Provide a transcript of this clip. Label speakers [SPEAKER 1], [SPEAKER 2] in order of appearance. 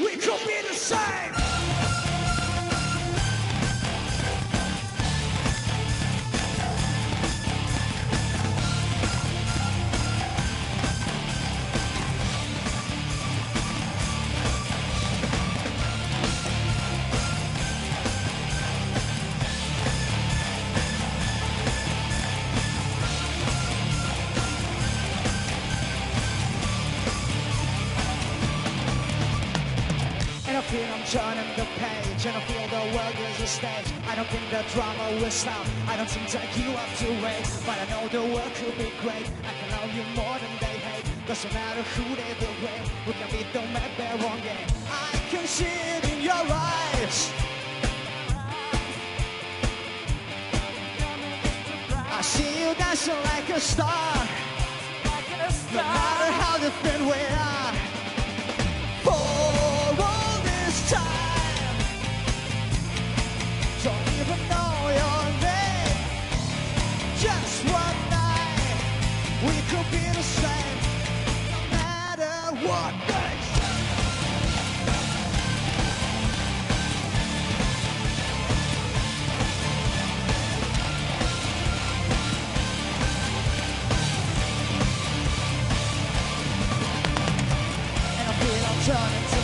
[SPEAKER 1] We could be the same. Feel I'm turning the page And I feel the world is a stage. I don't think the drama will stop. I don't think that you have to wait But I know the world could be great. I can love you more than they hate. Doesn't matter who they blame We can beat them at their wrong game I can see it in your eyes. I see you dancing like a star. No matter how different we are what makes And I I'm